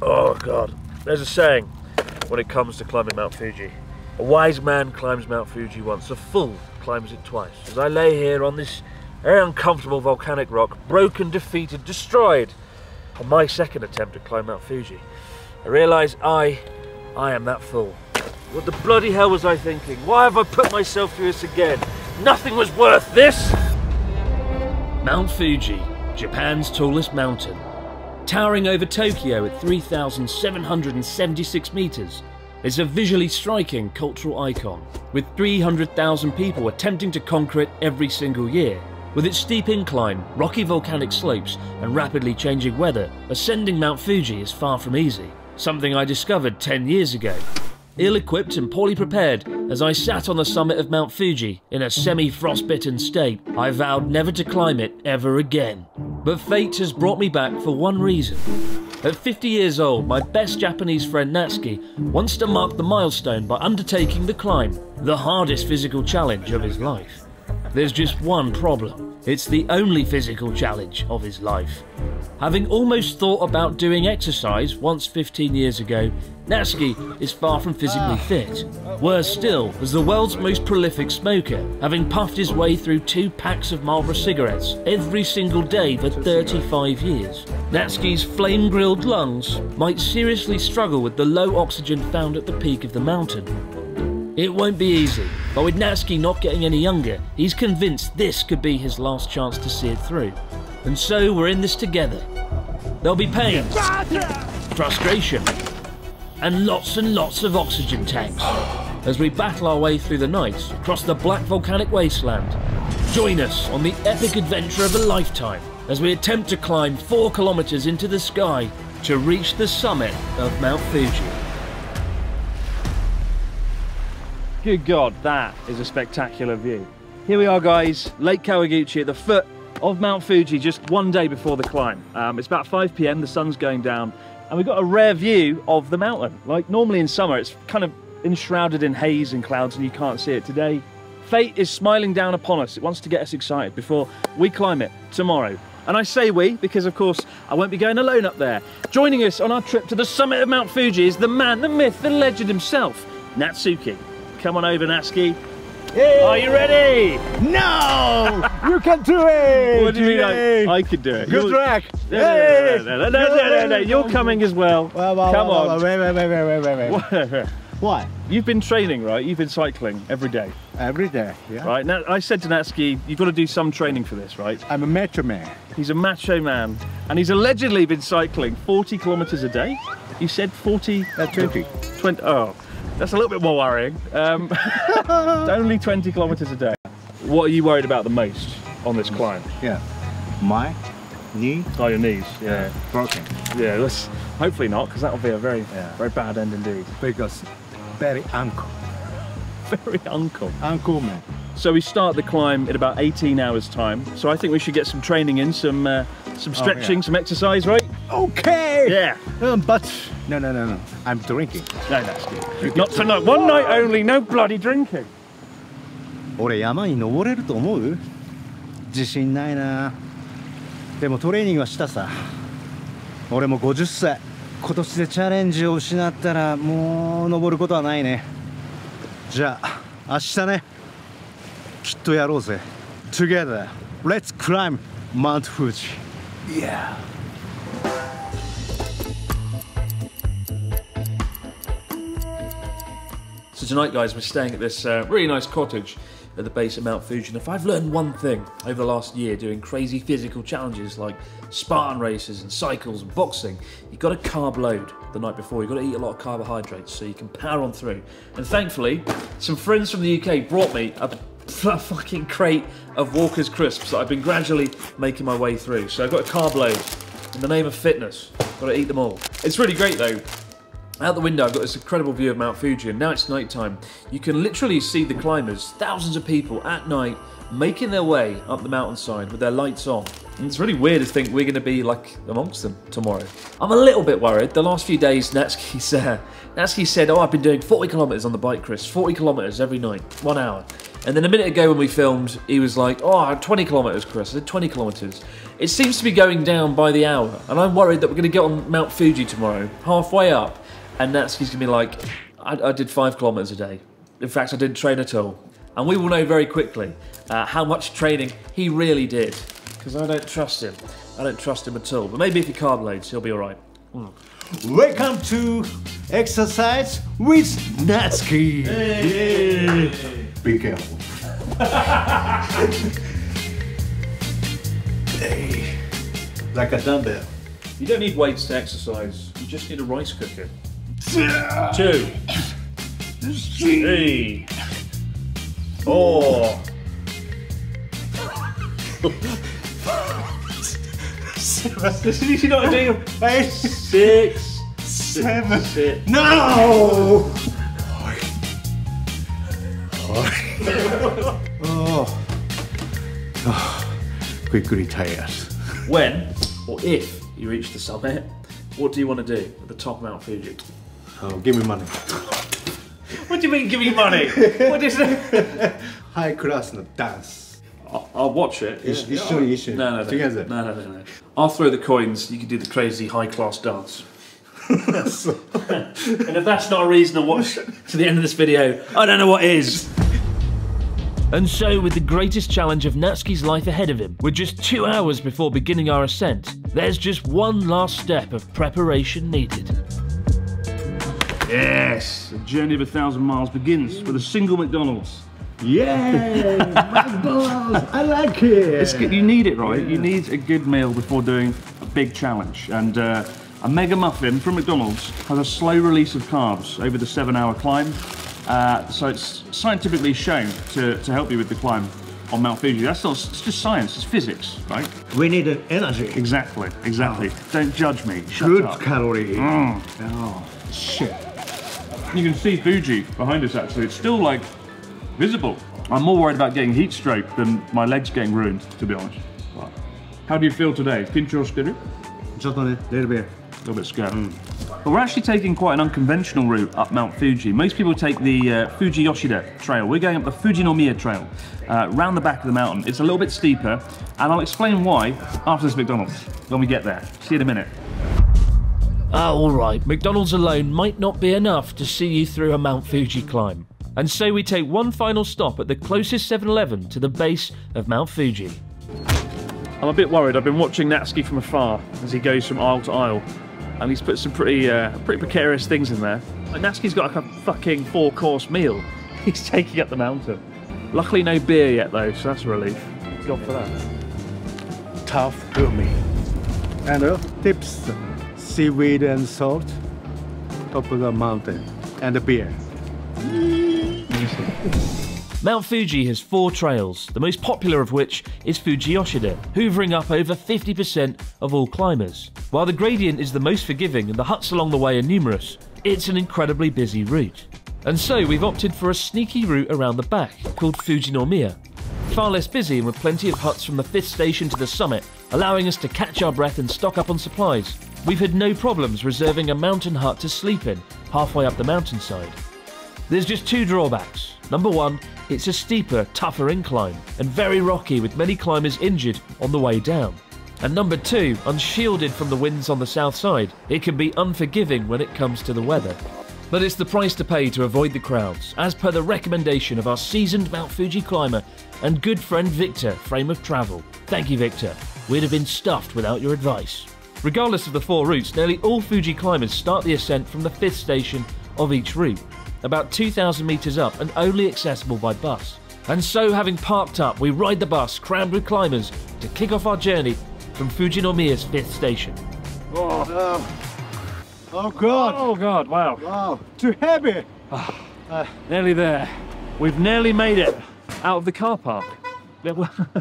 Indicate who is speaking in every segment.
Speaker 1: Oh god. There's a saying when it comes to climbing Mount Fuji. A wise man climbs Mount Fuji once, a fool climbs it twice. As I lay here on this very uncomfortable volcanic rock, broken, defeated, destroyed, on my second attempt to climb Mount Fuji, I realise I, I am that fool. What the bloody hell was I thinking? Why have I put myself through this again? Nothing was worth this! Mount Fuji, Japan's tallest mountain. Towering over Tokyo at 3,776 metres, it's a visually striking cultural icon, with 300,000 people attempting to conquer it every single year. With its steep incline, rocky volcanic slopes, and rapidly changing weather, ascending Mount Fuji is far from easy, something I discovered 10 years ago. Ill equipped and poorly prepared, as I sat on the summit of Mount Fuji in a semi frostbitten state, I vowed never to climb it ever again. But fate has brought me back for one reason. At 50 years old, my best Japanese friend Natsuki wants to mark the milestone by undertaking the climb, the hardest physical challenge of his life. There's just one problem. It's the only physical challenge of his life. Having almost thought about doing exercise once 15 years ago, Natsuki is far from physically ah. fit. Worse still, as the world's most prolific smoker, having puffed his way through two packs of Marlboro cigarettes every single day for 35 years. Natsuki's flame-grilled lungs might seriously struggle with the low oxygen found at the peak of the mountain. It won't be easy, but with Natsuki not getting any younger, he's convinced this could be his last chance to see it through. And so we're in this together. There'll be pain, frustration, and lots and lots of oxygen tanks as we battle our way through the night across the black volcanic wasteland. Join us on the epic adventure of a lifetime as we attempt to climb four kilometers into the sky to reach the summit of Mount Fuji. Good God, that is a spectacular view. Here we are guys, Lake Kawaguchi at the foot of Mount Fuji just one day before the climb. Um, it's about 5 p.m, the sun's going down, and we've got a rare view of the mountain. Like normally in summer, it's kind of enshrouded in haze and clouds and you can't see it. Today, fate is smiling down upon us. It wants to get us excited before we climb it tomorrow. And I say we because, of course, I won't be going alone up there. Joining us on our trip to the summit of Mount Fuji is the man, the myth, the legend himself, Natsuki. Come on over, Natsuki.
Speaker 2: Yay!
Speaker 1: Are you ready?
Speaker 2: No! you can do it!
Speaker 1: What do you mean I, I could do it?
Speaker 2: Good
Speaker 1: You're-
Speaker 2: track!
Speaker 1: No, no, no, no, no, no, no, no, no, You're coming as well.
Speaker 2: Well, well,
Speaker 1: Come
Speaker 2: well,
Speaker 1: on.
Speaker 2: well, Wait, wait, wait, wait, wait, wait. Why?
Speaker 1: You've been training, right? You've been cycling every day,
Speaker 2: Every day, yeah?
Speaker 1: right? Now, I said to Natsuki, you've got to do some training for this, right?
Speaker 2: I'm a macho man.
Speaker 1: He's a macho man, and he's allegedly been cycling 40 kilometers a day. You said 40?
Speaker 2: Uh, 20.
Speaker 1: 20. Oh, that's a little bit more worrying. Um, only 20 kilometers a day. What are you worried about the most on this climb?
Speaker 2: Yeah. My knee
Speaker 1: Oh, your knees. Yeah.
Speaker 2: broken
Speaker 1: Yeah. Let's hopefully not, because that will be a very,
Speaker 2: Yeah.
Speaker 1: very bad end indeed.
Speaker 2: because very ankle.
Speaker 1: Very uncle.
Speaker 2: Ankle man.
Speaker 1: So we start the climb in about 18 hours time. So I think we should get some training in, some uh, some stretching,
Speaker 2: yeah.
Speaker 1: some exercise, right?
Speaker 2: Okay!
Speaker 1: Yeah.
Speaker 2: Um, but, no, no, no, no. I'm drinking.
Speaker 1: No, that's good. Not tonight. One night only. No bloody drinking.
Speaker 2: 俺山に登れると思う自信ないなでもトレーニングはしたさ俺も50歳今年でチャレンジを失ったらもう登ることはないねじゃあ明日ねきっとやろうぜ Together Let's climb Mount Fuji Yeah
Speaker 1: So tonight, guys, we're staying at this uh, really nice cottage at the base of Mount Fuji. And if I've learned one thing over the last year doing crazy physical challenges like Spartan races and cycles and boxing, you've got to carb load the night before. You've got to eat a lot of carbohydrates so you can power on through. And thankfully, some friends from the UK brought me a f- fucking crate of Walker's crisps that I've been gradually making my way through. So I've got a carb load in the name of fitness. Got to eat them all. It's really great though. Out the window, I've got this incredible view of Mount Fuji, and now it's night time. You can literally see the climbers, thousands of people at night, making their way up the mountainside with their lights on. And it's really weird to think we're going to be like amongst them tomorrow. I'm a little bit worried. The last few days, Natsuki's, uh, Natsuki said, Oh, I've been doing 40 kilometres on the bike, Chris. 40 kilometres every night, one hour. And then a minute ago when we filmed, he was like, Oh, 20 kilometres, Chris. I said 20 kilometres. It seems to be going down by the hour, and I'm worried that we're going to get on Mount Fuji tomorrow, halfway up, and Natsuki's going to be like, I, I did five kilometres a day. In fact, I didn't train at all. And we will know very quickly uh, how much training he really did, because I don't trust him. I don't trust him at all. But maybe if he carb loads, he'll be all right.
Speaker 2: Welcome to exercise with Natsuki. Be careful. hey, like a dumbbell.
Speaker 1: You don't need weights to exercise. You just need a rice cooker. Two, three, four. Not doing.
Speaker 2: No! oh. oh. Quickly tired.
Speaker 1: When or if you reach the summit, what do you want to do at the top of Mount Fuji?
Speaker 2: Oh, give me money.
Speaker 1: what do you mean, give me money? what is it?
Speaker 2: High class no dance.
Speaker 1: I'll, I'll watch it.
Speaker 2: You, yeah. you should, you should.
Speaker 1: No, no,
Speaker 2: Together.
Speaker 1: No, no, no, no. I'll throw the coins. You can do the crazy high class dance. and if that's not a reason to watch to the end of this video, I don't know what is. And so, with the greatest challenge of Natsuki's life ahead of him, we're just two hours before beginning our ascent, there's just one last step of preparation needed. Yes, the journey of a thousand miles begins with a single McDonald's.
Speaker 2: Yeah, McDonald's. I like it.
Speaker 1: It's good. You need it, right? You need a good meal before doing a big challenge. And uh, a mega muffin from McDonald's has a slow release of carbs over the seven-hour climb. Uh, so it's scientifically shown to, to help you with the climb on Mount Fuji. That's not, it's just science, it's physics, right?
Speaker 2: We need energy.
Speaker 1: Exactly, exactly. Don't judge me. Shut
Speaker 2: Good
Speaker 1: up.
Speaker 2: calorie.
Speaker 1: Mm.
Speaker 2: Oh, shit.
Speaker 1: You can see Fuji behind us actually. It's still like visible. I'm more worried about getting heat stroke than my legs getting ruined, to be honest. But how do you feel today?
Speaker 2: Pincho? Scared? spirit? Just a little bit.
Speaker 1: A little bit scared. Mm. But we're actually taking quite an unconventional route up Mount Fuji. Most people take the uh, Fujiyoshida Trail. We're going up the Fujinomiya Trail, uh, round the back of the mountain. It's a little bit steeper, and I'll explain why after this McDonald's when we get there. See you in a minute. Ah, all right. McDonald's alone might not be enough to see you through a Mount Fuji climb. And so we take one final stop at the closest 7 Eleven to the base of Mount Fuji. I'm a bit worried. I've been watching Natsuki from afar as he goes from aisle to aisle, and he's put some pretty, uh, pretty precarious things in there. Like Natsuki's got like a fucking four-course meal. He's taking up the mountain. Luckily, no beer yet though, so that's a relief. God for that.
Speaker 2: Tough to me. And uh, tips, seaweed and salt, top of the mountain, and the beer.
Speaker 1: Mount Fuji has four trails, the most popular of which is Fujiyoshida, hoovering up over 50% of all climbers. While the gradient is the most forgiving and the huts along the way are numerous, it's an incredibly busy route. And so we've opted for a sneaky route around the back, called Fujinomiya. Far less busy and with plenty of huts from the fifth station to the summit, allowing us to catch our breath and stock up on supplies. We've had no problems reserving a mountain hut to sleep in, halfway up the mountainside. There's just two drawbacks. Number one, it's a steeper, tougher incline, and very rocky with many climbers injured on the way down. And number two, unshielded from the winds on the south side, it can be unforgiving when it comes to the weather. But it's the price to pay to avoid the crowds, as per the recommendation of our seasoned Mount Fuji climber and good friend Victor, Frame of Travel. Thank you, Victor. We'd have been stuffed without your advice. Regardless of the four routes, nearly all Fuji climbers start the ascent from the fifth station of each route, about 2,000 metres up and only accessible by bus. And so, having parked up, we ride the bus crammed with climbers to kick off our journey from Fuji No Fujinomiya's fifth station.
Speaker 2: Uh, oh God!
Speaker 1: Oh God, wow.
Speaker 2: Wow, too heavy!
Speaker 1: Ah, nearly there. We've nearly made it out of the car park.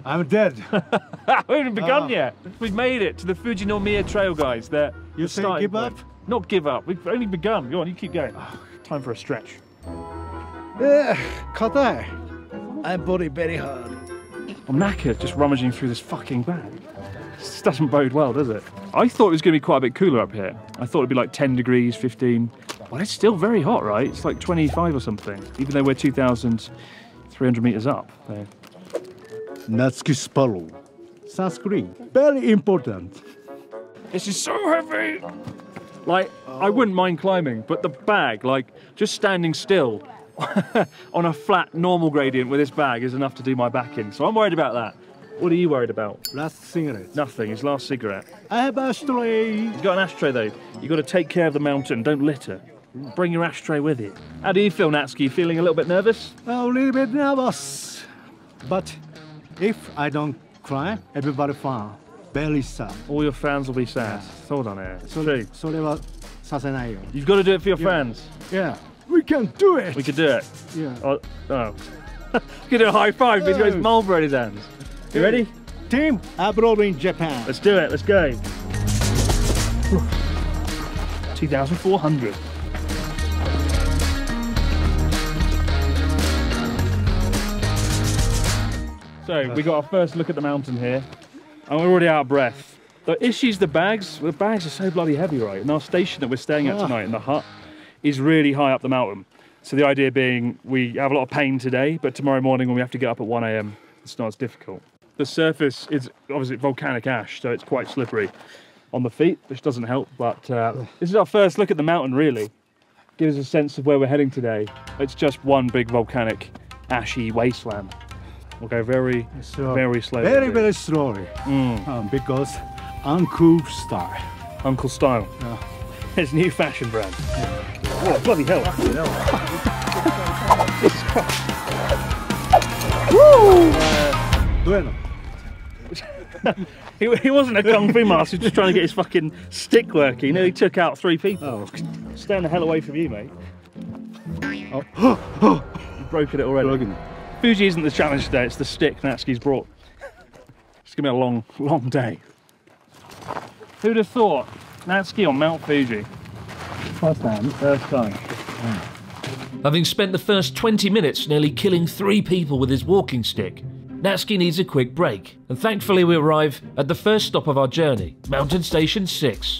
Speaker 2: I'm dead.
Speaker 1: We haven't begun
Speaker 2: Ah.
Speaker 1: yet. We've made it to the Fuji No Fujinomiya Trail, guys. The,
Speaker 2: You
Speaker 1: the
Speaker 2: say
Speaker 1: starting
Speaker 2: give
Speaker 1: point.
Speaker 2: up?
Speaker 1: Not give up. We've only begun. Go on, you keep going. Time for a stretch.
Speaker 2: Eh, 硬い I'm body very hard.
Speaker 1: I'm knackered just rummaging through this fucking bag. This doesn't bode well, does it? I thought it was going to be quite a bit cooler up here. I thought it'd be like 10 degrees, 15. Well, it's still very hot, right? It's like 25 or something, even though we're 2,300 meters up. So,
Speaker 2: Natsuki Sparrow. Sunscreen. Very important.
Speaker 3: This is so heavy. Like, oh. I wouldn't mind climbing, but the bag, like, just standing still on a flat normal gradient with this bag is enough to do my back in. So I'm worried about that. What are you worried about?
Speaker 2: Last cigarette.
Speaker 3: Nothing, his last cigarette.
Speaker 2: I have ashtray.
Speaker 3: He's got an ashtray though. You've got to take care of the mountain, don't litter. Bring your ashtray with you. How do you feel, Natsuki? Feeling a little bit nervous?
Speaker 2: A little bit nervous, but if I don't cry, everybody fun. Very sad.
Speaker 3: All your fans will be sad. Hold on here. It's
Speaker 2: そ
Speaker 3: true.
Speaker 2: れそれはさせないよ。
Speaker 3: You've got to do it for your fans.
Speaker 2: Yeah. We can do it.
Speaker 3: We could do it.
Speaker 2: Yeah.
Speaker 3: Oh, oh. we could do a high five. He's got his
Speaker 2: Oh.
Speaker 3: Marlboro in his hands. You ready?
Speaker 2: Team abroad in Japan.
Speaker 3: Let's do it. Let's go. 2,400. So we got our first look at the mountain here, and we're already out of breath. The issue's the bags. The bags are so bloody heavy, right? And our station that we're staying at
Speaker 2: Ah.
Speaker 3: tonight in the hut is really high up the mountain. So the idea being we have a lot of pain today, but tomorrow morning when we have to get up at 1 a.m., it's not as difficult. The surface is obviously volcanic ash, so it's quite slippery on the feet, which doesn't help. But uh, this is our first look at the mountain, really. Gives us a sense of where we're heading today. It's just one big volcanic, ashy wasteland. We'll very,
Speaker 2: So,
Speaker 3: very slowly.
Speaker 2: Very, very slowly.
Speaker 3: Mm,
Speaker 2: Um, because uncool style.
Speaker 3: Uncle Style.
Speaker 2: Yeah.
Speaker 3: It's new fashion brand. Oh, bloody hell.
Speaker 2: Bueno.
Speaker 3: He, he wasn't a kung fu master, he was just trying to get his fucking stick working. He took out three people.
Speaker 2: Oh.
Speaker 3: Stand the hell away from you, mate.
Speaker 2: Oh.
Speaker 3: You've broken it already.
Speaker 2: Broken.
Speaker 3: Fuji isn't the challenge today, it's the stick Natsuki's brought. It's gonna be a long, long day. Who'd have thought Natsuki on Mount Fuji?
Speaker 2: First time.
Speaker 3: First time.
Speaker 1: Having spent the first 20 minutes nearly killing three people with his walking stick, Natsuki needs a quick break, and thankfully we arrive at the first stop of our journey, Mountain Station 6.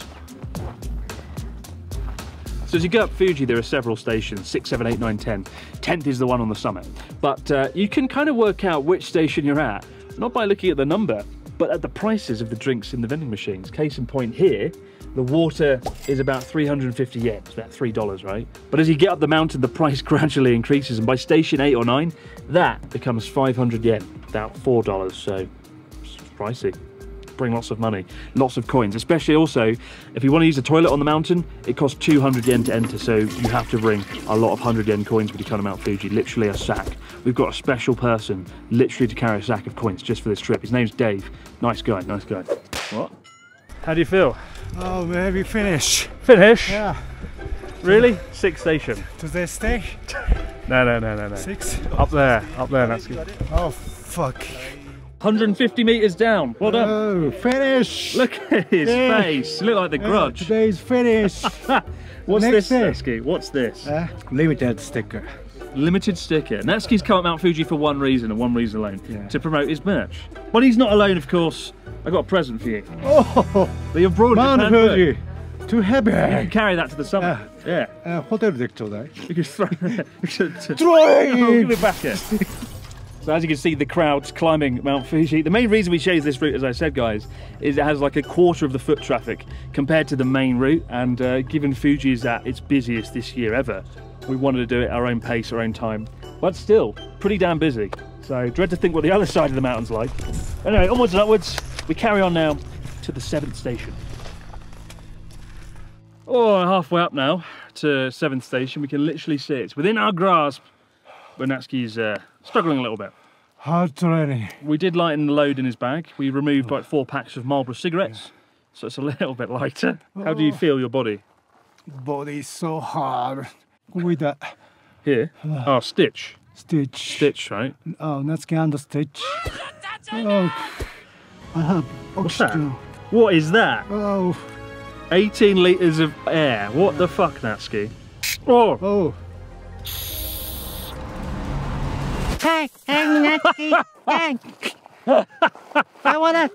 Speaker 3: So as you go up Fuji, there are several stations, six, seven, eight, nine, ten. Tenth is the one on the summit. But uh, you can kind of work out which station you're at, not by looking at the number, but at the prices of the drinks in the vending machines. Case in point here, the water is about 350 yen, it's about $3, right? But as you get up the mountain, the price gradually increases, and by station eight or nine, that becomes 500 yen, about $4, so it's pricey bring lots of money, lots of coins, especially also if you want to use a toilet on the mountain, it costs 200 yen to enter, so you have to bring a lot of 100 yen coins when you come to Mount Fuji, literally a sack. We've got a special person literally to carry a sack of coins just for this trip. His name's Dave. Nice guy, nice guy. What? How do you feel?
Speaker 2: Oh, maybe finish.
Speaker 3: Finish?
Speaker 2: Yeah.
Speaker 3: Really? Sixth station.
Speaker 2: To the stay?
Speaker 3: No, no, no, no, no.
Speaker 2: Six.
Speaker 3: Up there, up there, that's good.
Speaker 2: Oh, fuck.
Speaker 3: 150 metres down. Well done.
Speaker 2: Oh, finish.
Speaker 3: Look at his
Speaker 2: Yeah.
Speaker 3: face. You look like the
Speaker 2: Yeah,
Speaker 3: grudge.
Speaker 2: Today's finish.
Speaker 3: What's
Speaker 2: Next
Speaker 3: this,
Speaker 2: day.
Speaker 3: Natsuki? What's this?
Speaker 2: uh, limited sticker.
Speaker 3: Limited sticker. Natsuki's come up Mount Fuji for one reason and one reason alone
Speaker 2: Yeah.
Speaker 3: to promote his merch. Well, he's not alone, of course. I got a present for you.
Speaker 2: Oh,
Speaker 3: The abroad
Speaker 2: Mount
Speaker 3: Japan book.
Speaker 2: Fuji. Too
Speaker 3: You can
Speaker 2: heavy.
Speaker 3: carry that to the summit. yeah.
Speaker 2: あホテルでちょうだい。
Speaker 3: You can throw we should- to-
Speaker 2: Try
Speaker 3: Oh,
Speaker 2: it.
Speaker 3: give it back here. So as you can see, the crowds climbing Mount Fuji. The main reason we chose this route, as I said, guys, is it has like a quarter of the foot traffic compared to the main route. And uh, given Fuji is at its busiest this year ever, we wanted to do it our own pace, our own time. But still, pretty damn busy. So dread to think what the other side of the mountain's like. Anyway, onwards and upwards. We carry on now to the seventh station. Oh, halfway up now to seventh station. We can literally see it's within our grasp. But Natsuki's uh, struggling a little bit.
Speaker 2: Hard terrain.
Speaker 3: We did lighten the load in his bag. We removed like four packs of Marlboro cigarettes, so it's a little bit lighter. How do you oh. feel your body?
Speaker 2: Body's so hard. With that.
Speaker 3: Here? Oh, Stitch.
Speaker 2: Stitch.
Speaker 3: Stitch, right?
Speaker 2: Oh, that's kind of Stitch. oh, I have
Speaker 3: What's
Speaker 2: oxygen. That?
Speaker 3: What is that?
Speaker 2: Oh.
Speaker 3: 18 litres of air. What the fuck, Natsuki? Oh!
Speaker 2: Oh!
Speaker 4: Hey, I'm Hey. I wanna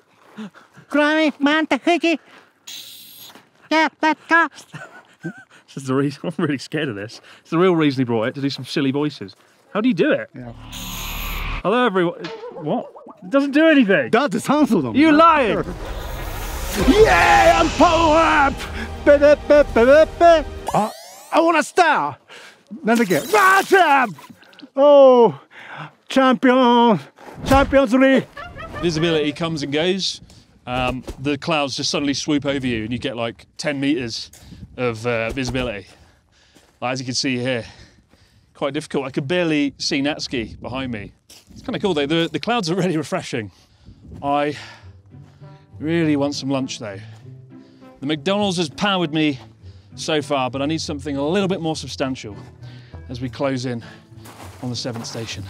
Speaker 4: climb Mount Fuji. Yeah, let's go.
Speaker 3: This is the reason I'm really scared of this. It's the real reason he brought it to do some silly voices. How do you do it?
Speaker 2: Yeah.
Speaker 3: Hello, everyone. What? It doesn't do anything.
Speaker 2: That is them.
Speaker 3: You lying.
Speaker 2: yeah, I'm power up. Be, uh, I want a star. Then again. Awesome. Oh. Champion! Champions League!
Speaker 5: visibility comes and goes. Um, the clouds just suddenly swoop over you, and you get like 10 meters of uh, visibility. As you can see here, quite difficult. I could barely see Natsuki behind me. It's kind of cool though. The, the clouds are really refreshing. I really want some lunch though. The McDonald's has powered me so far, but I need something a little bit more substantial as we close in on the seventh station.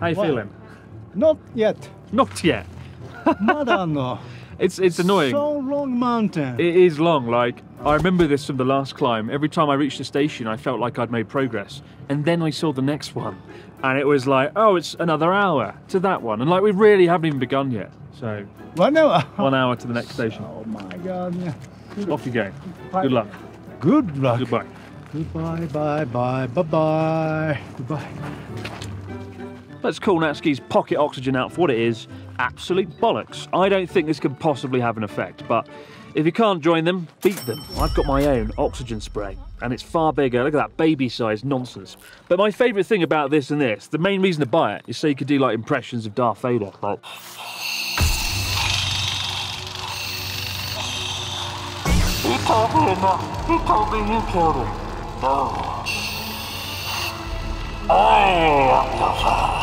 Speaker 3: How you well, feeling?
Speaker 2: Not yet.
Speaker 3: Not yet.
Speaker 2: Madano.
Speaker 3: It's it's annoying.
Speaker 2: So long mountain.
Speaker 3: It is long. Like I remember this from the last climb. Every time I reached the station, I felt like I'd made progress, and then I saw the next one, and it was like, oh, it's another hour to that one, and like we really haven't even begun yet. So
Speaker 2: one hour.
Speaker 3: One hour to the next station.
Speaker 2: Oh my god. Yeah.
Speaker 3: Off you go. Good luck.
Speaker 2: Good luck.
Speaker 3: Goodbye.
Speaker 2: Goodbye, bye, bye, bye, bye. Goodbye.
Speaker 3: Let's call Natsuki's pocket oxygen out for what it is. Absolute bollocks. I don't think this could possibly have an effect, but if you can't join them, beat them. I've got my own oxygen spray, and it's far bigger. Look at that baby-sized nonsense. But my favourite thing about this and this, the main reason to buy it, is so you could do like impressions of Darth Vader. Like,
Speaker 6: He told me enough. He told me you killed him No. I am your father.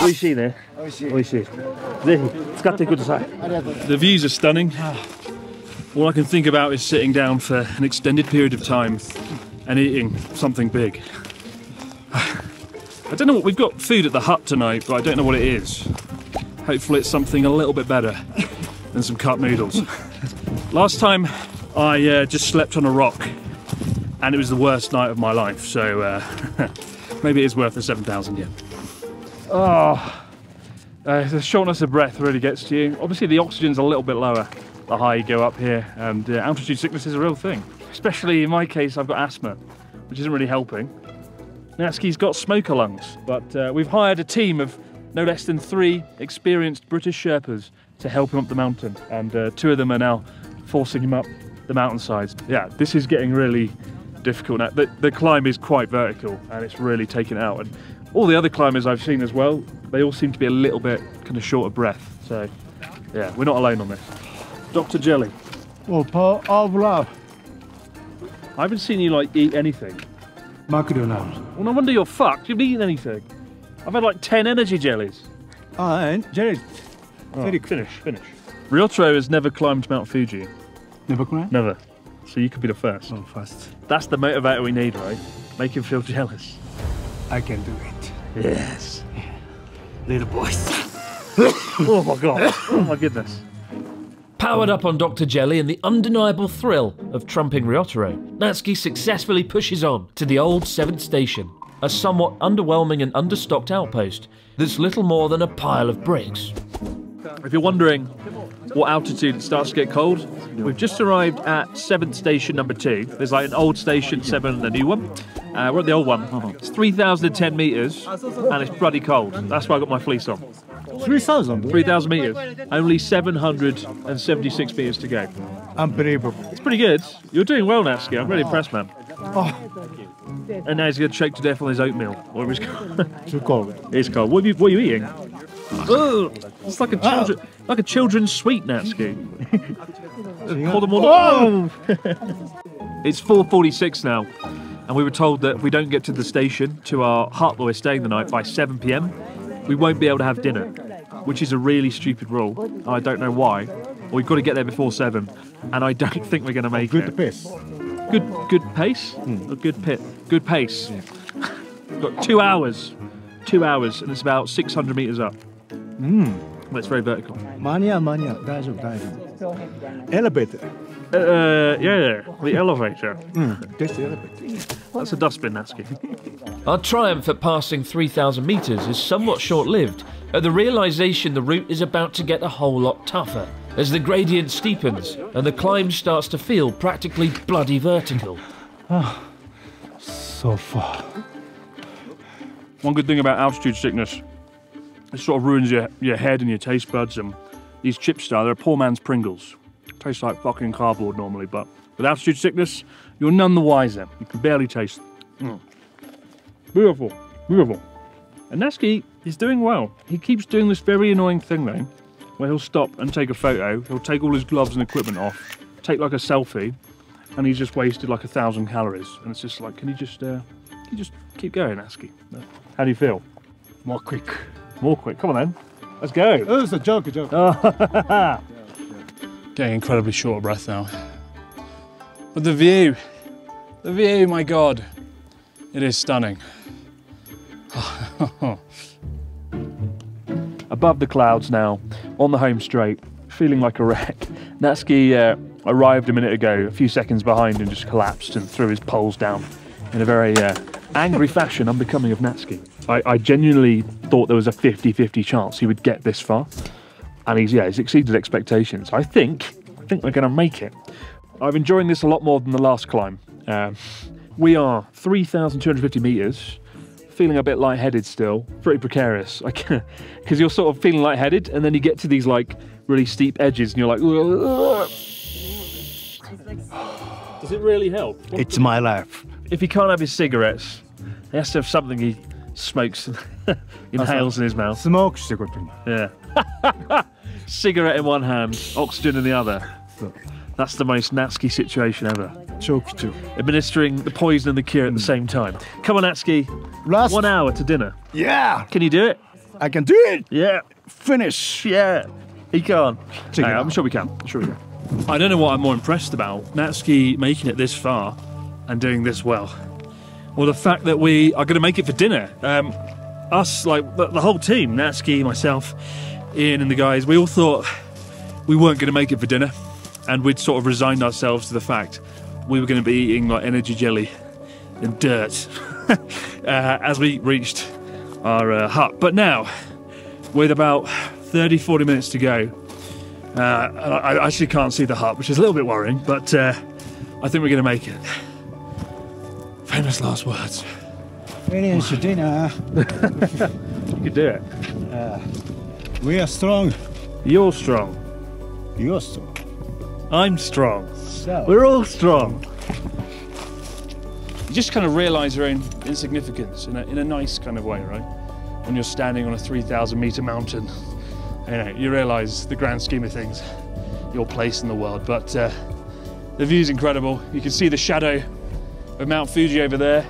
Speaker 3: 美味しいね。美味しい。美味しい。ぜひ使ってください。
Speaker 5: The views are stunning. All I can think about is sitting down for an extended period of time and eating something big. I don't know what we've got food at the hut tonight, but I don't know what it is. Hopefully, it's something a little bit better than some cup noodles. Last time, I uh, just slept on a rock, and it was the worst night of my life. So uh, maybe it is worth the seven thousand yen.
Speaker 3: Oh, uh, the shortness of breath really gets to you. Obviously, the oxygen's a little bit lower the higher you go up here, and altitude sickness is a real thing. Especially in my case, I've got asthma, which isn't really helping. Natsuki's got smoker lungs, but uh, we've hired a team of no less than three experienced British Sherpas to help him up the mountain, and uh, two of them are now forcing him up the mountainsides. Yeah, this is getting really difficult now. The, the climb is quite vertical, and it's really taken out. And all the other climbers I've seen as well, they all seem to be a little bit kind of short of breath. So, yeah, we're not alone on this. Dr. Jelly,
Speaker 2: Oh, power of love.
Speaker 3: I haven't seen you like eat anything.
Speaker 2: McDonald's.
Speaker 3: Well, no wonder you're fucked. You've eaten anything. I've had like 10 energy jellies.
Speaker 2: Ah, and Jerry. Very.
Speaker 3: Finish, finish. Ryotaro has never climbed Mount Fuji.
Speaker 2: Never cry?
Speaker 3: Never. So you could be the first.
Speaker 2: Oh, first.
Speaker 3: That's the motivator we need, right? Make him feel jealous.
Speaker 2: I can do it.
Speaker 3: Yes.
Speaker 2: Little boys.
Speaker 3: Oh my god. Oh my goodness.
Speaker 1: Powered up on Dr. Jelly and the undeniable thrill of trumping Ryotaro, Natsuki successfully pushes on to the old 7th station, a somewhat underwhelming and understocked outpost that's little more than a pile of bricks.
Speaker 3: If you're wondering what altitude it starts to get cold, we've just arrived at 7th station number 2. There's like an old station 7 and a new one. Uh, we're at the old one. It's 3,010 metres and it's bloody cold. That's why I got my fleece on.
Speaker 2: 3,000?
Speaker 3: 3,000 metres. Only 776 metres to go.
Speaker 2: Unbelievable.
Speaker 3: It's pretty good. You're doing well, Natsuki. I'm really impressed, man. Oh. And now he's going to choke to death on his oatmeal. It's called.
Speaker 2: Too cold.
Speaker 3: It's cold. What are you, what are you eating? Ugh, it's like a children, like a children's sweet, Natsuki. Call them all. It's 4:46 now, and we were told that if we don't get to the station to our hut where we're staying the night by 7 p.m., we won't be able to have dinner, which is a really stupid rule. I don't know why. We've got to get there before seven, and I don't think we're going to make it.
Speaker 2: Good
Speaker 3: it.
Speaker 2: pace.
Speaker 3: Good, good pace. Hmm. A good pit. Good pace. Got two hours. Two hours, and it's about 600 meters up. Mm. That's very vertical.
Speaker 2: 間に合う間に合う。大丈夫大丈夫。Elevator.
Speaker 3: Uh, yeah, the elevator.
Speaker 2: This elevator.
Speaker 3: That's a dustbin, Natsuki.
Speaker 1: Our triumph at passing 3,000 metres is somewhat short lived at the realisation the route is about to get a whole lot tougher as the gradient steepens and the climb starts to feel practically bloody vertical.
Speaker 2: So far.
Speaker 3: One good thing about altitude sickness, it sort of ruins your, your head and your taste buds. And these chips style, they're a poor man's Pringles. Tastes like fucking cardboard normally, but with altitude sickness, you're none the wiser. You can barely taste. Mm. Beautiful, beautiful. And Nasky is doing well. He keeps doing this very annoying thing though, where he'll stop and take a photo. He'll take all his gloves and equipment off, take like a selfie, and he's just wasted like a thousand calories. And it's just like, can you just, uh, can you just keep going, Nasky? How do you feel?
Speaker 2: More quick.
Speaker 3: More quick. Come on then. Let's go.
Speaker 2: Oh, it's a joke, a joke.
Speaker 3: Getting incredibly short of breath now. But the view, the view, my God, it is stunning. Above the clouds now, on the home straight, feeling like a wreck. Natsuki uh, arrived a minute ago, a few seconds behind, and just collapsed and threw his poles down in a very uh, angry fashion, unbecoming of Natsuki. I, I genuinely thought there was a 50 50 chance he would get this far and he's yeah he's exceeded expectations. I think I think we're going to make it. I'm enjoying this a lot more than the last climb. Um, we are 3,250 meters, feeling a bit lightheaded still, pretty precarious. Because you're sort of feeling lightheaded, and then you get to these like really steep edges, and you're like. Does it really help?
Speaker 2: It's my life.
Speaker 3: If he can't have his cigarettes, he has to have something he smokes, inhales in his mouth.
Speaker 2: Smoke cigarette.
Speaker 3: Yeah. Cigarette in one hand, oxygen in the other. That's the most Natsuki situation ever.
Speaker 2: Chokichu.
Speaker 3: Administering the poison and the cure at the hmm. same time. Come on, Natsuki.
Speaker 2: Last...
Speaker 3: One hour to dinner.
Speaker 2: Yeah.
Speaker 3: Can you do it?
Speaker 2: I can do it.
Speaker 3: Yeah.
Speaker 2: Finish.
Speaker 3: Yeah. He can't. Hey, I'm sure we can. I'm sure we can. I don't know what I'm more impressed about. Natsuki making it this far and doing this well. Or the fact that we are going to make it for dinner. Um, us, like the, whole team, Natsuki, myself, Ian, and the guys, we all thought we weren't going to make it for dinner. And we'd sort of resigned ourselves to the fact we were going to be eating like energy jelly and dirt uh, as we reached our uh, hut. But now, with about 30 40 minutes to go, uh, I, I actually can't see the hut, which is a little bit worrying, but uh, I think we're going to make it. Famous last words.
Speaker 2: Finish dinner.
Speaker 3: You can do it.
Speaker 2: We are strong.
Speaker 3: You're strong.
Speaker 2: You are strong.
Speaker 3: I'm strong.
Speaker 2: So.
Speaker 3: We're all strong. You just kind of realise your own insignificance in a, in a nice kind of way, right? When you're standing on a 3,000 metre mountain, you know, you realise the grand scheme of things, your place in the world. But uh, the view's incredible. You can see the shadow of Mount Fuji over there.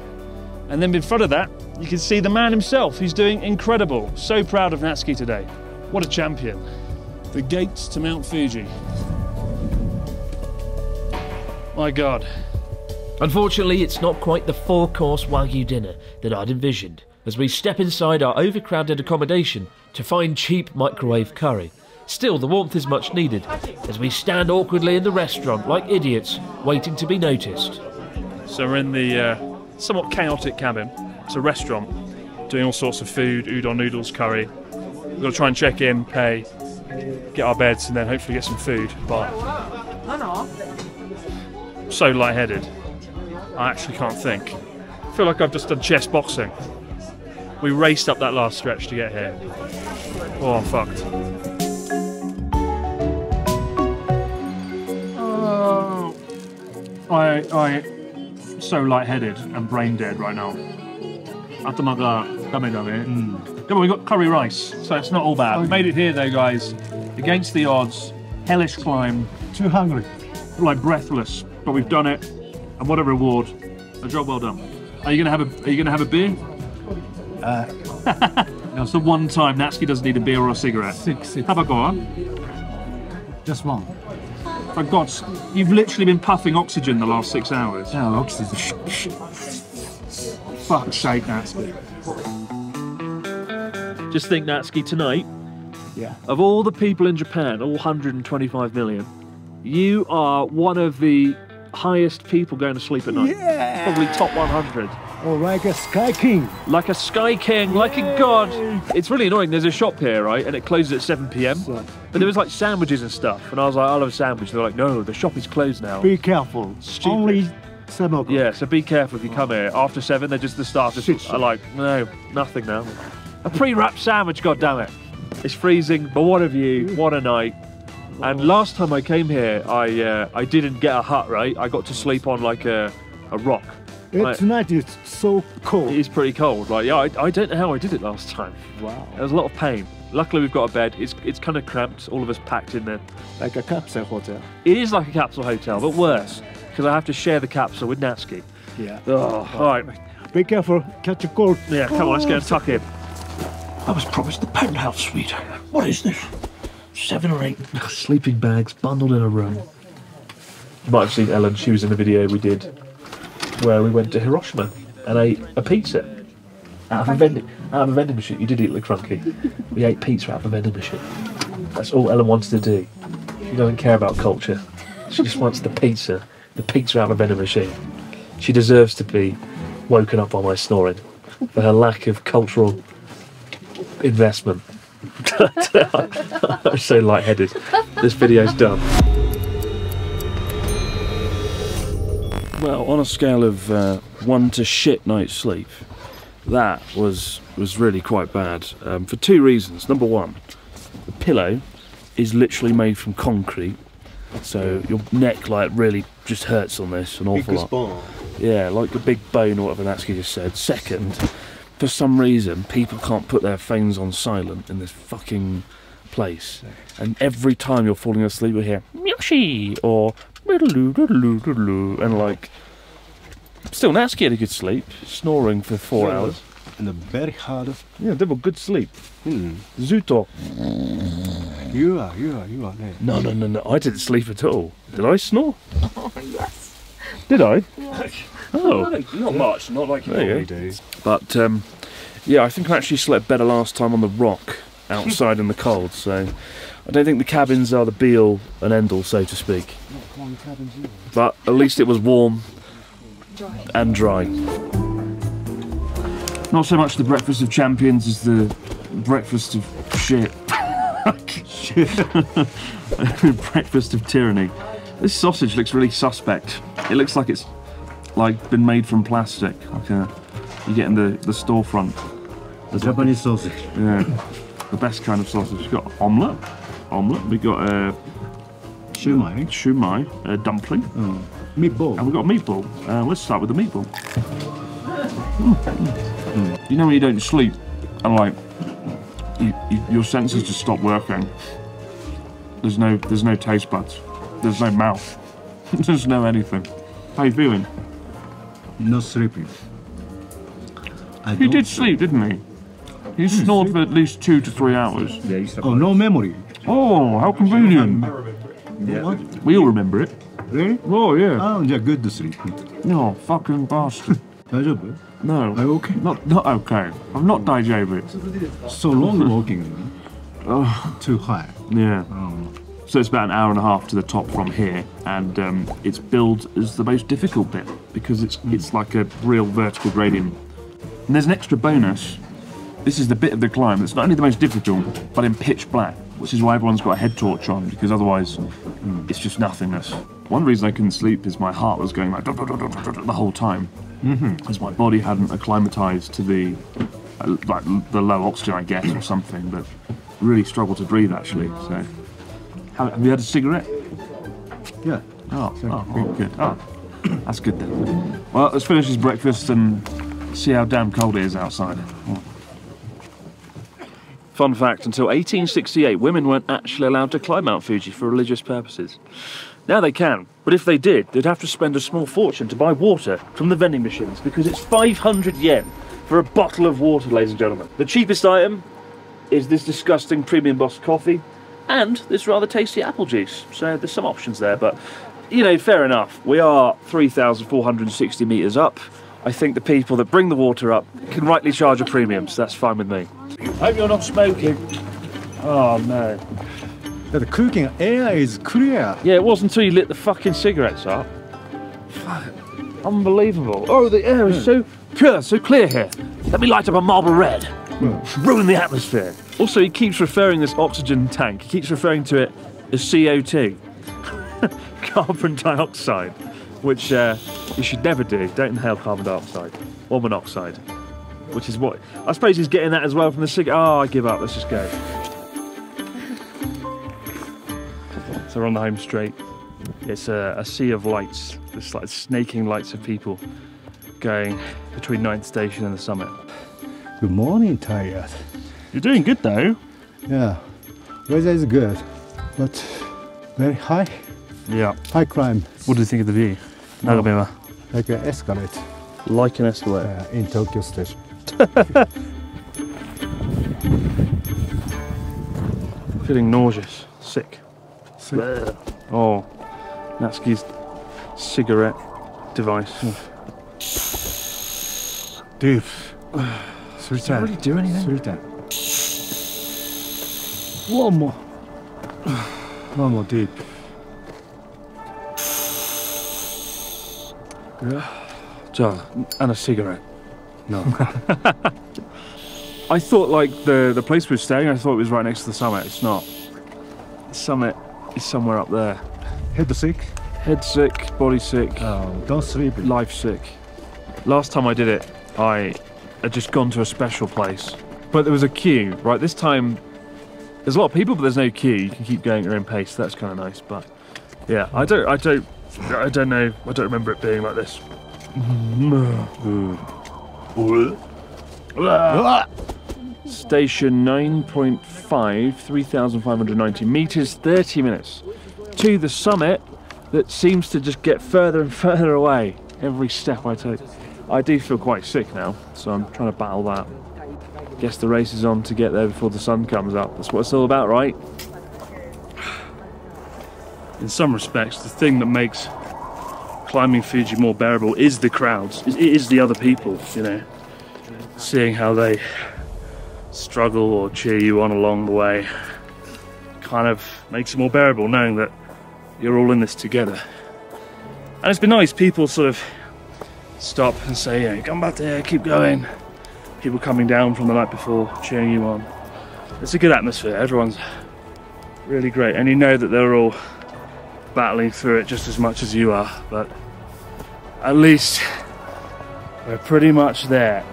Speaker 3: And then in front of that, you can see the man himself. He's doing incredible. So proud of Natsuki today. What a champion. The gates to Mount Fuji. My God.
Speaker 1: Unfortunately, it's not quite the four course Wagyu dinner that I'd envisioned as we step inside our overcrowded accommodation to find cheap microwave curry. Still, the warmth is much needed as we stand awkwardly in the restaurant like idiots waiting to be noticed.
Speaker 3: So we're in the uh, somewhat chaotic cabin. It's a restaurant doing all sorts of food, udon noodles, curry. We've got to try and check in, pay, get our beds, and then hopefully get some food. But so lightheaded, I actually can't think. I feel like I've just done chess boxing. We raced up that last stretch to get here. Oh, I'm fucked. Oh, I, I, so lightheaded and brain dead right now. Atamaga dame dame. Yeah, but we got curry rice, so it's not all bad. We made it here though, guys. Against the odds, hellish climb,
Speaker 2: Too hungry.
Speaker 3: like breathless, but we've done it, and what a reward! A job well done. Are you gonna have a Are you gonna have a beer?
Speaker 2: Uh,
Speaker 3: it's the one time Natsuki doesn't need a beer or a cigarette.
Speaker 2: six, six.
Speaker 3: Have a go, huh?
Speaker 2: Just one.
Speaker 3: For God's, you've literally been puffing oxygen the last six hours.
Speaker 2: No, oxygen.
Speaker 3: Fuck's sake, Natsuki. Just think, Natsuki, tonight,
Speaker 2: Yeah.
Speaker 3: of all the people in Japan, all 125 million, you are one of the highest people going to sleep at night.
Speaker 2: Yeah.
Speaker 3: Probably top 100.
Speaker 2: Oh, like a sky king.
Speaker 3: Like a sky king, like a god. It's really annoying. There's a shop here, right? And it closes at 7 pm. But there was like sandwiches and stuff. And I was like, I'll have a sandwich. They're like, no, the shop is closed now.
Speaker 2: Be careful.
Speaker 3: Stupid.
Speaker 2: Only seven o'clock.
Speaker 3: Yeah, so be careful if you come here. After seven, they're just the starters
Speaker 2: Shit, shit.
Speaker 3: are like, no, nothing now. A pre-wrapped sandwich, God damn it! It's freezing, but what have you? What a night! And last time I came here, I uh, I didn't get a hut, right? I got to sleep on like a, a rock. Like,
Speaker 2: tonight it's so cold.
Speaker 3: it is pretty cold. Like, yeah, I, I don't know how I did it last time.
Speaker 2: Wow.
Speaker 3: There was a lot of pain. Luckily, we've got a bed. It's it's kind of cramped. All of us packed in there.
Speaker 2: Like a capsule hotel.
Speaker 3: It is like a capsule hotel, but worse because I have to share the capsule with Natsuki.
Speaker 2: Yeah.
Speaker 3: Oh, all right.
Speaker 2: Be careful, catch a cold.
Speaker 3: Yeah, come on, let's go and tuck in.
Speaker 1: I was promised the penthouse suite. What is this? Seven or eight
Speaker 3: Sleeping bags bundled in a room. You might have seen Ellen, she was in the video we did where we went to Hiroshima and ate a pizza out of a vending, out of a vending machine. You did eat the crunky. We ate pizza out of a vending machine. That's all Ellen wants to do. She doesn't care about culture. She just wants the pizza, the pizza out of a vending machine. She deserves to be woken up by my snoring for her lack of cultural investment. I'm so lightheaded. This video's done.
Speaker 1: Well, on a scale of uh, one to shit night's sleep, that was was really quite bad um, for two reasons. Number one, the pillow is literally made from concrete, so your neck like really just hurts on this an awful lot. Yeah, like a big bone or whatever Natsuki just said. Second, for some reason, people can't put their phones on silent in this fucking place. And every time you're falling asleep, you hear Yoshi or and like. Still, Natsuki had a good sleep, snoring for four hours.
Speaker 2: And the very hard.
Speaker 1: Yeah, they were good sleep.
Speaker 2: Hmm.
Speaker 1: Zuto.
Speaker 2: You are, you are, you are. ね
Speaker 1: No, no, no, no. I didn't sleep at all. Did I snore? yes. Did I? Oh,
Speaker 3: Not much, not like
Speaker 1: there you go. But um, yeah, I think I actually slept better last time on the rock outside in the cold. So I don't think the cabins are the be all and end all, so to speak. But at least it was warm and dry. Not so much the breakfast of champions as the breakfast of shit. breakfast of tyranny. This sausage looks really suspect. It looks like it's like been made from plastic. Like a, you get in the, the storefront. The
Speaker 2: Japanese sausage.
Speaker 1: yeah, the best kind of sausage. We've got omelette, omelette. We've got a
Speaker 2: Shumai.
Speaker 1: shumai, a dumpling,
Speaker 2: Meatball.
Speaker 1: and we've got a meatball. Uh, let's start with the meatball. Mm, mm. You know when you don't sleep and like you, you, your senses just stop working. There's no there's no taste buds. There's no mouth. there's no anything. How you feeling?
Speaker 2: Not sleeping. I
Speaker 1: He did sleep, didn't he? He snored for at least two to three hours.
Speaker 2: Oh, no memory.
Speaker 1: Oh, how convenient. We all remember it.
Speaker 2: Really?
Speaker 1: Oh, yeah.
Speaker 2: あじゃあ good sleep.
Speaker 1: No, fucking bastard.
Speaker 2: 大丈夫
Speaker 1: No.
Speaker 2: Are you okay?
Speaker 1: Not, not okay. I'm not Daijavit.
Speaker 2: So long walking. Too high.
Speaker 1: Yeah. So it's about an hour and a half to the top from here, and um, it's billed as the most difficult bit because it's it's like a real vertical gradient. And there's an extra bonus. This is the bit of the climb that's not only the most difficult, but in pitch black, which is why everyone's got a head torch on because otherwise mm, it's just nothingness. One reason I couldn't sleep is my heart was going like the whole time, because my body hadn't acclimatized to the uh, like the low oxygen, I guess, or something. But really struggled to breathe actually. So, have, you had a cigarette?
Speaker 2: Yeah.
Speaker 1: Oh, oh, good, good. Oh, that's good then. Well, let's finish his breakfast and see how damn cold it is outside. Fun fact until 1868, women weren't actually allowed to climb Mount Fuji for religious purposes. Now they can, but if they did, they'd have to spend a small fortune to buy water from the vending machines because it's 500 yen for a bottle of water, ladies and gentlemen. The cheapest item is this disgusting premium boss coffee and this rather tasty apple juice. So there's some options there, but you know, fair enough. We are 3,460 metres up. I think the people that bring the water up can rightly charge a premium, so that's fine with me. Hope you're not smoking. Oh, no.
Speaker 2: The cooking air is clear.
Speaker 1: Yeah, it wasn't until you lit the fucking cigarettes up. Fuck. Unbelievable. Oh, the air is hmm. so pure, so clear here. Let me light up a Marlboro Red. Hmm. Ruin the atmosphere. Also, he keeps referring this oxygen tank, he keeps referring to it as CO2. carbon dioxide, which uh, you should never do. Don't inhale carbon dioxide or monoxide which is what I suppose he's getting that as well from the cigarette. Oh, I give up. Let's just go. So we're on the home straight. It's a, a sea of lights. It's like snaking lights of people going between Ninth Station and the summit.
Speaker 2: Good morning, tired.
Speaker 1: You're doing good though.
Speaker 2: Yeah, weather is good, but very high,
Speaker 1: Yeah.
Speaker 2: high climb,
Speaker 1: What do you think of the view? Nagamima.
Speaker 2: like an escalator
Speaker 1: Like an escalator.
Speaker 2: uh, in Tokyo Station.
Speaker 1: Feeling nauseous, sick.
Speaker 2: Sick.
Speaker 1: Oh, Natsuki's cigarette device.
Speaker 2: Deep. Three
Speaker 1: Does it really do anything?
Speaker 2: One more. One more deep.
Speaker 1: Jar and a cigarette. No. I thought like the the place we were staying. I thought it was right next to the summit. It's not. The summit is somewhere up there.
Speaker 2: Head sick?
Speaker 1: Head sick, body sick,
Speaker 2: Oh, don't sleep.
Speaker 1: life sick. Last time I did it, I had just gone to a special place, but there was a queue. Right, this time there's a lot of people, but there's no queue. You can keep going at your own pace. That's kind of nice. But yeah, I don't, I don't, I don't know. I don't remember it being like this. Mm-hmm. Ah. Ah. Station 9.5, 3,590 meters, 30 minutes to the summit that seems to just get further and further away every step I take. I do feel quite sick now, so I'm trying to battle that. Guess the race is on to get there before the sun comes up. That's what it's all about, right? In some respects, the thing that makes climbing Fuji more bearable is the crowds. It is the other people, you know. Seeing how they struggle or cheer you on along the way kind of makes it more bearable knowing that you're all in this together. And it's been nice, people sort of stop and say, yeah, come back there, keep going. People coming down from the night before, cheering you on. It's a good atmosphere, everyone's really great. And you know that they're all battling through it just as much as you are, but at least we're pretty much there.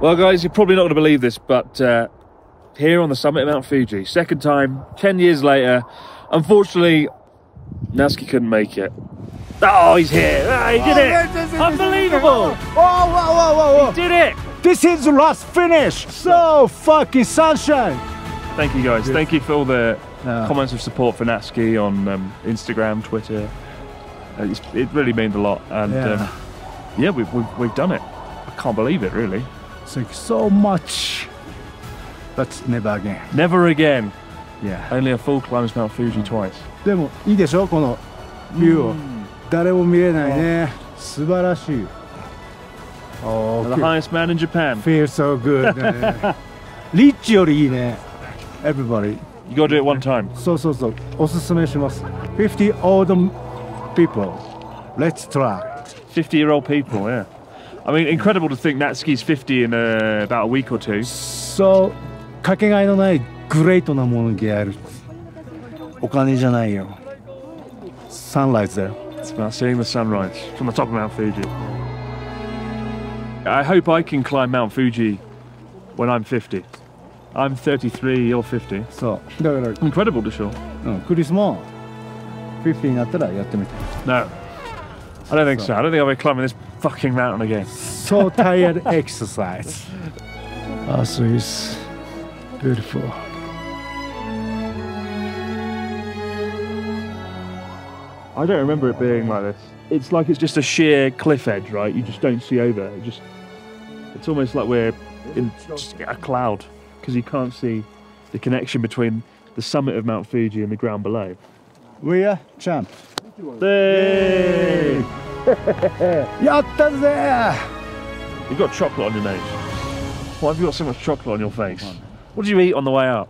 Speaker 1: Well, guys, you're probably not going to believe this, but uh, here on the summit of Mount Fuji, second time, 10 years later, unfortunately, Natsuki couldn't make it. Oh, he's here! Ah, he did it! Unbelievable!
Speaker 2: Whoa, whoa, whoa, whoa, whoa.
Speaker 1: Did it!
Speaker 2: This is the last finish. So fucking sunshine.
Speaker 1: Thank you, guys. Thank you for all the
Speaker 2: Yeah.
Speaker 1: comments of support for Natsuki on um, Instagram, Twitter. Uh, it's, it really means a lot, and
Speaker 2: Yeah.
Speaker 1: um, yeah, we've, we've we've done it. I can't believe it, really.
Speaker 2: Thank you so much. But never again.
Speaker 1: Never again.
Speaker 2: Yeah.
Speaker 1: Only a full climbs Mount Fuji twice.
Speaker 2: でもいいでしょこのビューを。誰も見れないね。素晴らしい。 Oh,
Speaker 1: The highest man in Japan.
Speaker 2: feel so good ね。リッチよりいいね。Everybody.
Speaker 1: You got to do it one time.
Speaker 2: そうそうそう。おすすめします。50 old people. Let's try.
Speaker 1: 50 year old people, yeah. I mean, incredible to think Natsuki's 50 in uh, about a week or two.
Speaker 2: そうかけがえのないグレートなものがやるお金じゃないよサンライズだよ
Speaker 1: It's about seeing the sunrise from the top of Mount Fuji. I hope I can climb Mount Fuji when I'm 50. I'm 33, you're 50.
Speaker 2: そうだから、
Speaker 1: Incredible to show.
Speaker 2: うん、クリスも50になったらやってみて
Speaker 1: No. I don't think so. I don't think I'll be climbing this fucking mountain again.
Speaker 2: So tired exercise Earth is beautiful
Speaker 1: I don't remember it being like this. It's like it's just a sheer cliff edge, right? You just don't see over. It just it's almost like we're in a cloud because you can't see the connection between the summit of Mount Fuji and the ground below.
Speaker 2: We are champ. Yay! Yatta there!
Speaker 1: You've got chocolate on your nose. Why have you got so much chocolate on your face? What did you eat on the way up?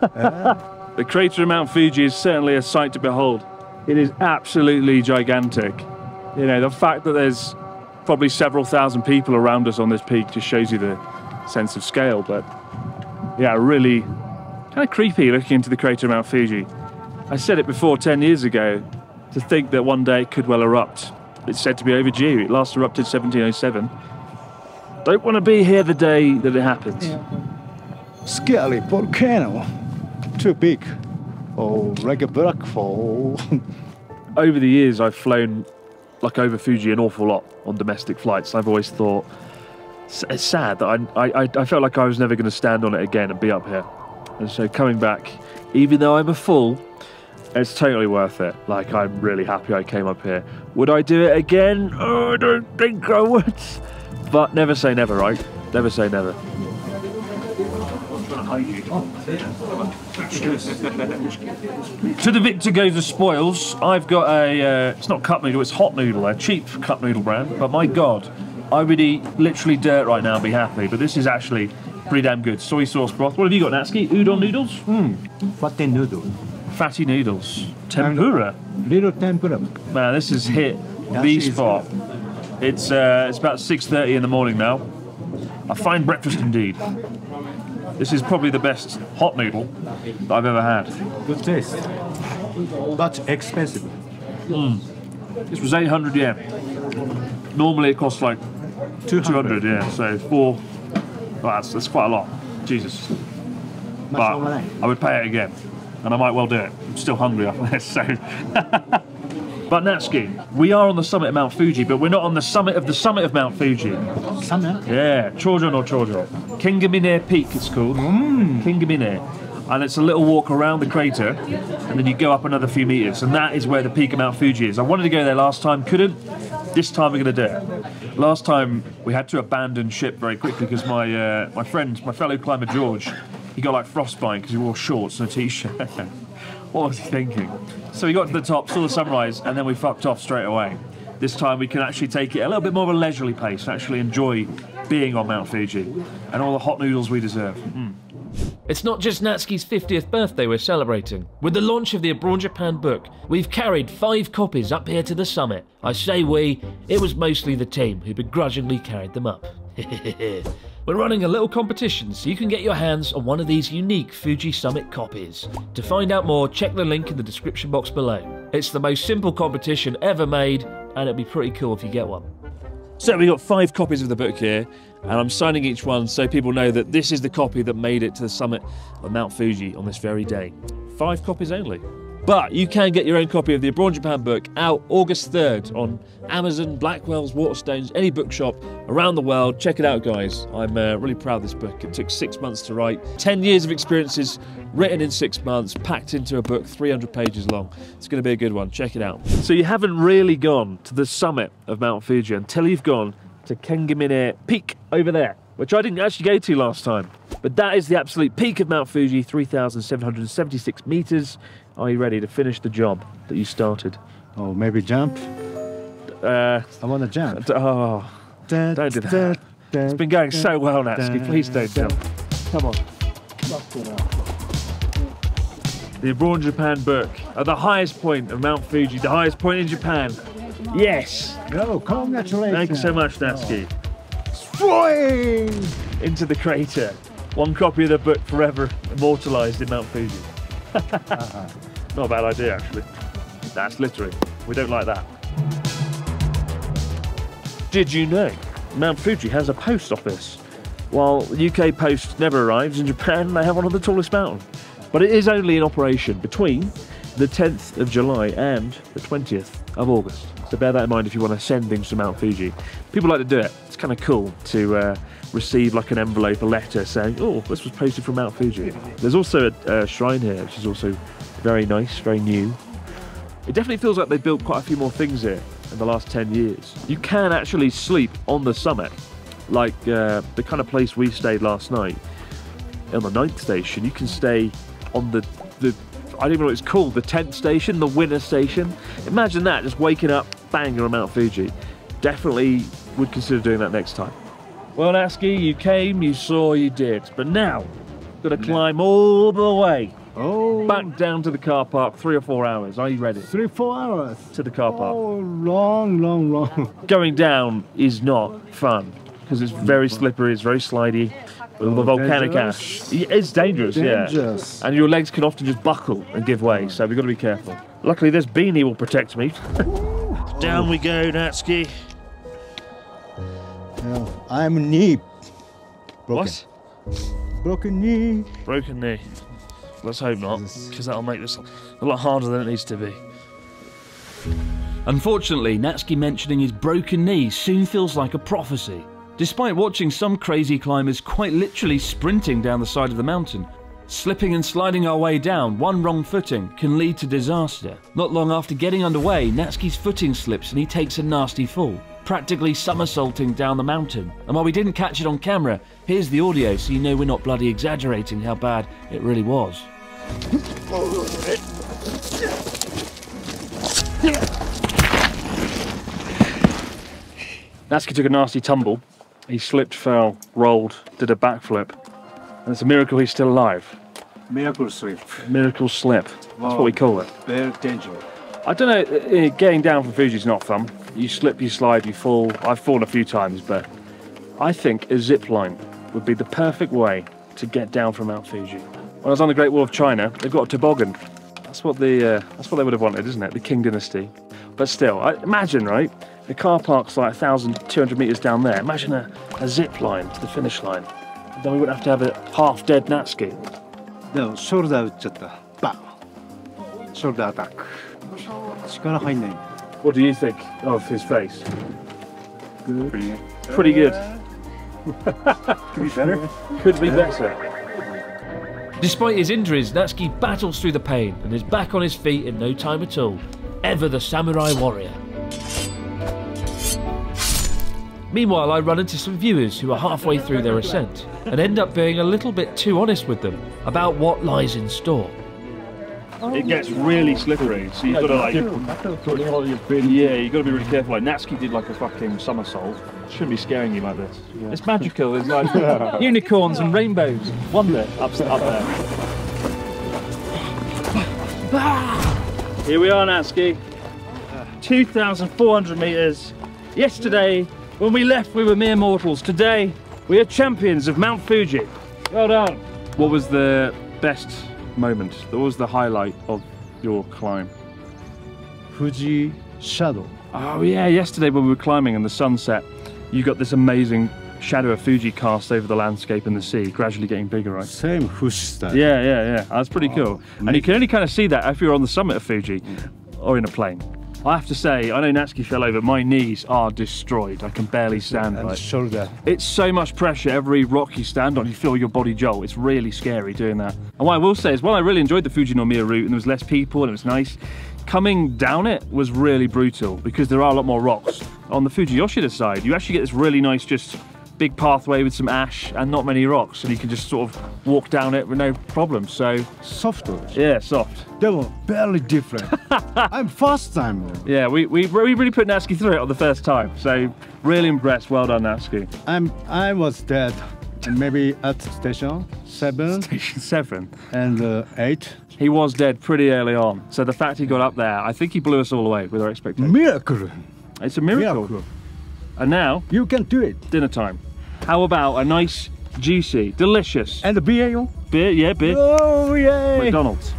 Speaker 1: Uh. the crater of Mount Fuji is certainly a sight to behold. It is absolutely gigantic. You know, the fact that there's probably several thousand people around us on this peak just shows you the sense of scale. But yeah, really, kind of creepy looking into the crater of Mount Fuji. I said it before 10 years ago to think that one day it could well erupt. It's said to be overdue. It last erupted 1707. Don't want to be here the day that it happens.
Speaker 2: Scary volcano. Too big. Oh, like a black hole.
Speaker 1: Over the years, I've flown like over Fuji an awful lot on domestic flights. I've always thought it's it's sad that I, I, I felt like I was never going to stand on it again and be up here. And so coming back, even though I'm a fool, it's totally worth it. Like I'm really happy I came up here. Would I do it again? Oh, I don't think I would. But never say never, right? Never say never. To the victor goes the spoils. I've got a, uh, it's not cup noodle, it's hot noodle, a cheap cup noodle brand. But my God, I would eat literally dirt right now and be happy. But this is actually pretty damn good. Soy sauce broth. What have you got, Natsuki? Udon noodles?
Speaker 2: Fatty noodle.
Speaker 1: Fatty noodles. Tempura.
Speaker 2: Little tempura.
Speaker 1: Man, this is hit
Speaker 2: That
Speaker 1: the spot. It's uh, it's about 6:30 in the morning now. A fine breakfast indeed. This is probably the best hot noodle that I've ever had.
Speaker 2: Good taste. But expensive. Mm.
Speaker 1: This was 800 yen. Normally it costs like 200, yeah. So four. Well, that's, that's quite a lot. Jesus. But I would pay it again, and I might well do it. I'm still hungry after this, so. but Natsuki, we are on the summit of Mount Fuji, but we're not on the summit of the summit of Mount Fuji.
Speaker 2: Summer.
Speaker 1: Yeah, Chojo no Chojo. Kengamine Peak, it's called. Mm. Kengamine. And it's a little walk around the crater, and then you go up another few meters, and that is where the peak of Mount Fuji is. I wanted to go there last time, couldn't. This time we're going to do it. Last time we had to abandon ship very quickly because my uh, my friend, my fellow climber George, he got like frostbite because he wore shorts and a t-shirt. what was he thinking? So we got to the top, saw the sunrise, and then we fucked off straight away. This time we can actually take it a little bit more of a leisurely pace, and actually enjoy being on Mount Fuji and all the hot noodles we deserve. Mm.
Speaker 7: It's not just Natsuki's 50th birthday we're celebrating. With the launch of the Abroad Japan book, we've carried five copies up here to the summit. I say we, it was mostly the team who begrudgingly carried them up. we're running a little competition so you can get your hands on one of these unique Fuji Summit copies. To find out more, check the link in the description box below. It's the most simple competition ever made, and it'd be pretty cool if you get one.
Speaker 1: So we've got five copies of the book here, and I'm signing each one so people know that this is the copy that made it to the summit of Mount Fuji on this very day. Five copies only. But you can get your own copy of the Abroad Japan book out August 3rd on Amazon, Blackwell's, Waterstones, any bookshop around the world. Check it out, guys. I'm uh, really proud of this book. It took six months to write, 10 years of experiences written in six months, packed into a book 300 pages long. It's going to be a good one. Check it out. So, you haven't really gone to the summit of Mount Fuji until you've gone to Kengamine Peak over there, which I didn't actually go to last time. But that is the absolute peak of Mount Fuji, 3,776 meters. Are you ready to finish the job that you started?
Speaker 2: Oh, maybe jump.
Speaker 1: Uh,
Speaker 2: I want to jump.
Speaker 1: oh, don't do that. It's been going so well, Natsuki. Please don't jump. Come on. The Abroad Japan book at the highest point of Mount Fuji, the highest point in Japan. Yes.
Speaker 2: Oh, congratulations.
Speaker 1: Thank you so much, Natsuki.
Speaker 2: Swing!
Speaker 1: Into the crater. One copy of the book forever immortalised in Mount Fuji. Not a bad idea, actually. That's literary. We don't like that. Did you know Mount Fuji has a post office? While UK Post never arrives, in Japan they have one of the tallest mountains. But it is only in operation between the 10th of July and the 20th of August. So bear that in mind if you want to send things to Mount Fuji. People like to do it. It's kind of cool to uh, receive like an envelope, a letter saying, oh, this was posted from Mount Fuji. There's also a, a shrine here, which is also very nice, very new. It definitely feels like they've built quite a few more things here in the last 10 years. You can actually sleep on the summit, like uh, the kind of place we stayed last night. On the ninth station, you can stay on the, the I don't even know what it's called, the tent station, the winner station. Imagine that, just waking up, bang, you're on Mount Fuji. Definitely would consider doing that next time. Well, Natsuki, you came, you saw, you did. But now, got to climb all the way
Speaker 2: Oh,
Speaker 1: back down to the car park, three or four hours. Are you ready?
Speaker 2: three, four hours.
Speaker 1: To the car park.
Speaker 2: Oh, long, long, long.
Speaker 1: Going down is not fun because it's very slippery, it's very slidey.
Speaker 3: With the oh, volcanic
Speaker 2: dangerous?
Speaker 3: ash. It's dangerous,
Speaker 2: Dangerous.
Speaker 3: yeah. And your legs can often just buckle and give way, so we've got to be careful. Luckily, this beanie will protect me. Down we go, Natsuki.
Speaker 2: Yeah, I'm knee. Broken.
Speaker 3: What?
Speaker 2: Broken knee.
Speaker 3: Broken knee. Let's hope not, because that'll make this a lot harder than it needs to be.
Speaker 1: Unfortunately, Natsuki mentioning his broken knee soon feels like a prophecy. Despite watching some crazy climbers quite literally sprinting down the side of the mountain, slipping and sliding our way down, one wrong footing can lead to disaster. Not long after getting underway, Natsuki's footing slips and he takes a nasty fall, practically somersaulting down the mountain. And while we didn't catch it on camera, here's the audio so you know we're not bloody exaggerating how bad it really was.
Speaker 3: Natsuki took a nasty tumble. He slipped, fell, rolled, did a backflip. And it's a miracle he's still alive.
Speaker 2: Miracle slip.
Speaker 3: Miracle slip. That's what we call it.
Speaker 2: Very dangerous.
Speaker 3: I don't know, uh, uh, getting down from Fuji's not fun. You slip, you slide, you fall. I've fallen a few times, but I think a zip line would be the perfect way to get down from Mount Fuji. When I was on the Great Wall of China, they've got a toboggan. That's what the uh, that's what they would have wanted, isn't it? The King Dynasty. But still, I, imagine, right? The car park's like 1,200 metres down there. Imagine a, a zip line to the finish line. Then we wouldn't have to have a half dead Natsuki.
Speaker 2: でもショルダー打っちゃった。バン。ショルダーアタック。力入んない。
Speaker 3: What do you think of his face? Pretty good.
Speaker 2: Could be better.
Speaker 3: Could be better.
Speaker 1: Despite his injuries, Natsuki battles through the pain and is back on his feet in no time at all. Ever the samurai warrior. Meanwhile, I run into some viewers who are halfway through their ascent and end up being a little bit too honest with them about what lies in store.
Speaker 3: It gets really slippery, so you've got to like. Yeah, you've got to be really careful. Like Natsuki did like a fucking somersault. Shouldn't be scaring you like this. It's magical. It's like unicorns and rainbows. Wonder up, up there. Here we are, Natsuki. 2,400 meters. Yesterday, when we left, we were mere mortals. Today, we are champions of Mount Fuji. Well done. What was the best moment? What was the highlight of your climb?
Speaker 2: Fuji shadow.
Speaker 3: Oh yeah, yesterday when we were climbing and the sunset, you got this amazing shadow of Fuji cast over the landscape and the sea, gradually getting bigger, right?
Speaker 2: Same Fuji style.
Speaker 3: Yeah, yeah, yeah. That's pretty cool. And you can only kind of see that if you're on the summit of Fuji mm. or in a plane. I have to say, I know Natsuki fell over. My knees are destroyed. I can barely stand.
Speaker 2: And
Speaker 3: right?
Speaker 2: shoulder.
Speaker 3: It's so much pressure. Every rock you stand on, you feel your body jolt. It's really scary doing that. And what I will say is, while I really enjoyed the Fujinomiya route and there was less people and it was nice, coming down it was really brutal because there are a lot more rocks. On the Fujiyoshida side, you actually get this really nice, just big pathway with some ash and not many rocks, and you can just sort of walk down it with no problem. So
Speaker 2: Soft.
Speaker 3: yeah, soft.
Speaker 2: They were barely different. I'm first time.
Speaker 3: Yeah, we, we, we really put Natsuki through it on the first time. So really impressed. Well done, Natsuki.
Speaker 2: I'm I was dead. Maybe at station seven
Speaker 3: Station seven.
Speaker 2: and uh, eight.
Speaker 3: He was dead pretty early on. So the fact he got up there, I think he blew us all away with our expectations.
Speaker 2: Miracle.
Speaker 3: It's a miracle.
Speaker 2: Miracle.
Speaker 3: And now,
Speaker 2: You can do it.
Speaker 3: dinner time. How about a nice, juicy, delicious
Speaker 2: And a beer.
Speaker 3: beer? Yeah, beer.
Speaker 2: Oh yeah.
Speaker 3: McDonald's.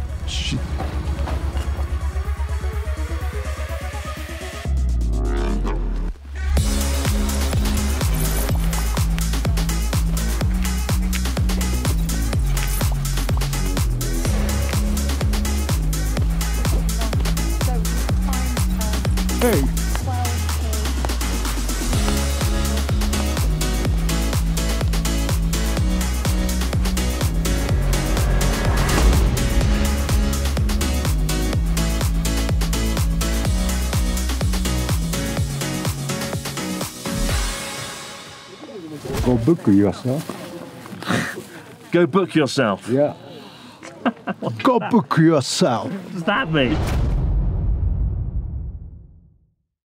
Speaker 2: Book yourself.
Speaker 3: Go book yourself.
Speaker 2: Yeah. Go book yourself.
Speaker 3: What does that mean?